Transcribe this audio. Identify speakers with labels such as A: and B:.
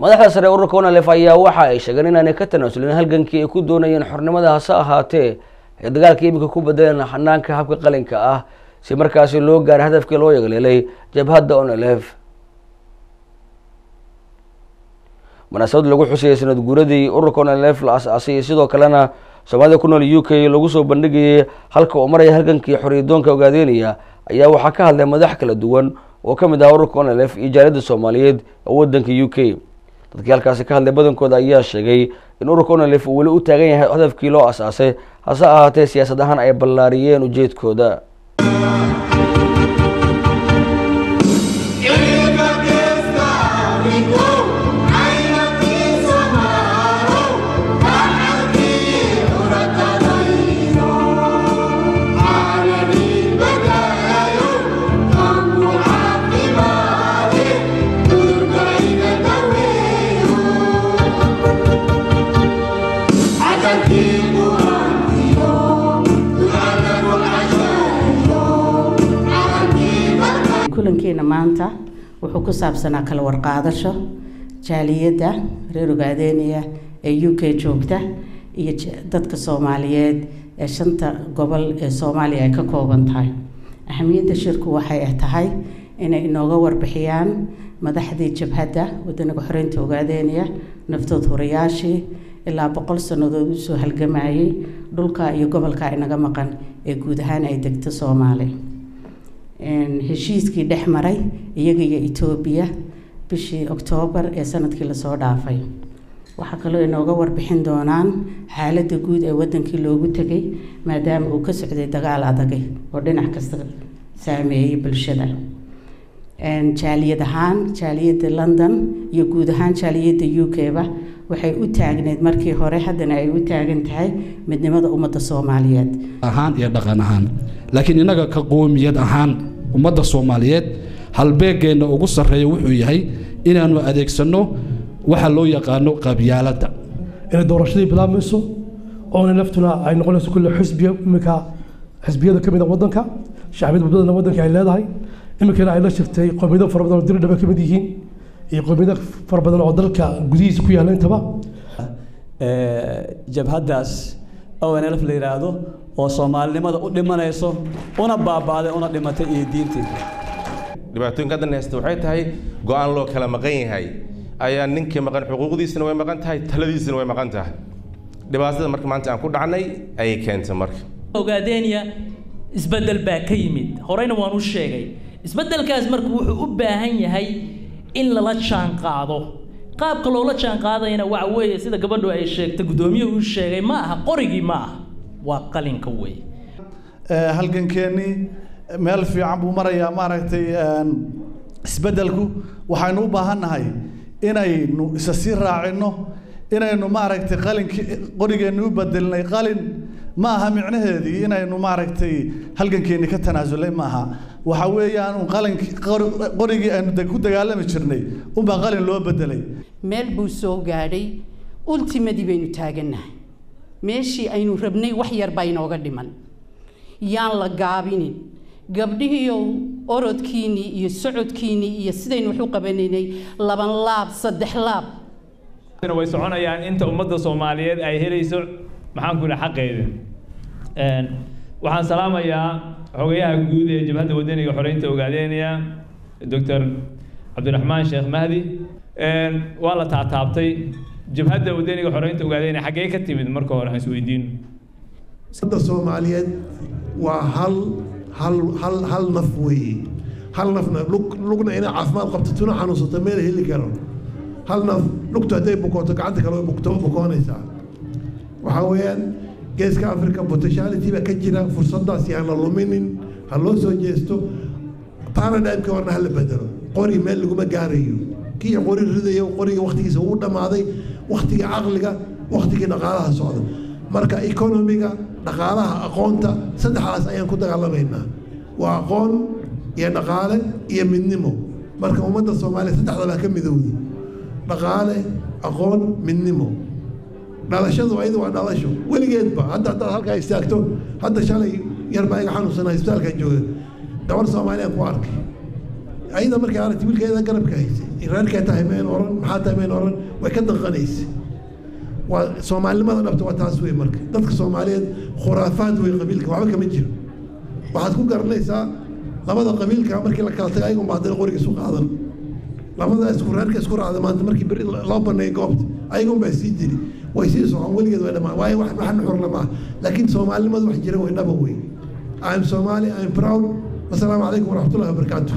A: madaxda sare ururka onalef ayaa waxa ay sheegeen inaanay ka tanaasulin halgankii ay ku doonayeen xornimada hase ahaatee ay dagaalka iminka ku bedeleen xanaanka habka qalinka ah. Si markaasi loo gaaray hadafkii loo yagleelay jabhadda onalef munaasabad lagu xusayay sanad guuradii ururka onalef la as-aasay iyo sidoo kalena soomaalida ku nool u k lagu soo bandhigayay halka uu maraya halgankii xoriyadoonka ogaadeynaya ayaa waxaa ka hadlay madax kala duwan oo ka mid ah ururka onalef iyo jaaliyadda soomaaliyeed oo wadanka u k dadkii halkaasi ka hadlay badankooda ayaa sheegay in ururka onalef uu weli u taagan yahay hadafkii loo as-aasay hase ahaatee siyaasad ahaan ay ballaariyeen ujeedkooda
B: kulankeena maanta wuxuu ku saabsanaa kala warqaadasho jaaliyadda reer ogaadeynaya ee u k joogta iyo dadka soomaaliyeed ee shanta gobol ee soomaaliya ay ka kooban tahay. Ahamiyadda shirku waxay tahay inay inooga warbixiyaan madaxdii jabhadda wadaniga xoreynta ogaadeynaya naftood horayaashii ilaa boqol sannadood u soo halgamayay dhulka iyo gobolka inaga maqan ee guud ahaan ay degto soomaaliya heshiiskii dhex maray iyaga iyo etoobiya bishii oktoobar ee sannadkii la soo dhaafay. Waxaa kaloo inooga warbixin doonaan xaaladda guud ee wadankii loogu tegay maadaama uu ka socday dagaal adagay oo dhinac kasta saameeyey bulshada. Jaaliyad ahaan jaaliyadda london iyo guud ahaan jaaliyadda u k-ba waxay u taagneyd markii hore haddana ay u taagan tahay midnimada ummadda soomaaliyeed.
C: Ahaan iyo dhaqan ahaan. Laakiin innaga ka qoomiyad ahaan ummadda soomaaliyeed halbeegeenna ugu sarreeya wuxuu yahay inaannu adeegsanno waxa loo yaqaano qabyaaladda.
D: Inay doorashadii bilaabmayso oona laftuna ay noqonayso kulle xisbiya iminka xisbiyada ka mid a waddanka shacbiyada badbadana waddanka ay leedahay iminkana ay la shirtay qoomiyado fara badan oo diridhaba ka mid yihiin iyo qoomiyado fara badan oo dalka gudihiisa ku yaalla intaba.
E: Jabhaddaas onlf la yidhaahdo oo soomaalinimada u dhimanayso una baaba'day una dhimatay iyo diintii
F: dhibaatooyinka haddan haysta waxay tahay go'aan loo kala maqan yahay. Ayaa ninkii maqan xuquuqdiisana way maqan tahay taladiisana way maqan tahay. Dhibaatada marka maanta aan ku dhacnay ayay keentay marka.
G: Ogaadeenya isbeddel baa ka yimid. Horeyna waan u sheegay. Isbeddelkaas marka wuxuu u baahan yahay in lala jaan qaado qaabka loola jaan qaadayana waxa weeye sida gabadhu ay sheegtay guddoomiyuhu uu sheegay ma aha qorigii ma aha waa qalinka wey
H: halgankeennii meel fiican buu marayaa maaragtay isbeddelku. Waxaynu u baahannahay inaynu isa sii raacinno inaynu maaragtay qalinkii qorigeenni u bedelnay qalin. Ma aha micnaheedii inaynu maaragtay halgankeenni ka tanaasulay ma aha. Waxa weeyaan un qalink qorigii aynu ku dagaalami jirnay unbaa qalin loo bedelay
B: meel buu soo gaadhay. Ultimadii baynu taagannahay meeshii aynu rabnay wax yar baa inooga dhiman. Yaan la gaabinin. Gabdhihiiyow orodkiinnii iyo socodkiinnii iyo sidaynu wax u qabanaynay laban laab saddex laab.
I: Way soconayaan inta ummadda soomaaliyeed ay helayso maxaan ku idhaha xaqeeda. Waxaan salaamayaa xogayaha guud ee jabhadda wadaniga xoreynta ogaadeynaya doctor cabdiraxmaan sheekh mahdi. Waa la taataabtay jabhadda wadaniga xoreynta ogaadeynaya xaggee ka timid marka hore aan isweydiino
J: ummadda soomaaliyeed waa hal hal hal hal naf weeye hal nafna lug lugna inay caafimaad qabto tuna xanuunsato meel heli karo hal naf lugtu hadday bukooto gacanta kale way bukto bukoonaysaa waxaa weeyaan geeska africa potentiality baa ka jira fursaddaas yaan la luminin ha loo soo jeesto paradigmkii horena ha la bedelo qori meel laguma gaarayo kii qori ridayo qoriga waktigiisa uu dhammaaday waktigii caqliga waktigii dhaqaalaha socda. Marka economiga dhaqaalaha aqoonta saddexdaas ayaan ku dagaalamaynaa. Waa aqoon iyo dhaqaale iyo midnimo. Marka ummadda soomaaliya saddexda baa ka midowda dhaqaale aqoon midnimo. Dhalashadu ayada waa dhalasho. Weligeedba hadda haddaad halkaa istaagto hadda shalay yar baa iga xanuunsanaa isbitaalkan jooga. Gabar soomaaliyaan ku arkay aragtay wiilkeeda garabka haysay reerkay tahay mayn oran maxaa tahay mayn oran way ka danqanaysay waa soomaalinimada dhabta waa taas wey marka dadka soomaaliyeed khuraafaad wey qabiilka waxba kama jiro waxaad ku garanaysaa labada qabiilka markii la kala tagay ayagun baa haddana qoriga isu qaadan labada isku reerka isku raacda maanta markii beri loo baneeyay goobta ayagun baa sii jiri way sii socon weligeed way dhamaan waayo wax wax nuxur lama ah laakiin soomaalinimadu wax jira way dhaba wey I'm Somali I'm proud wasalaamu calaykum waraxmatullahi wabarakaatuh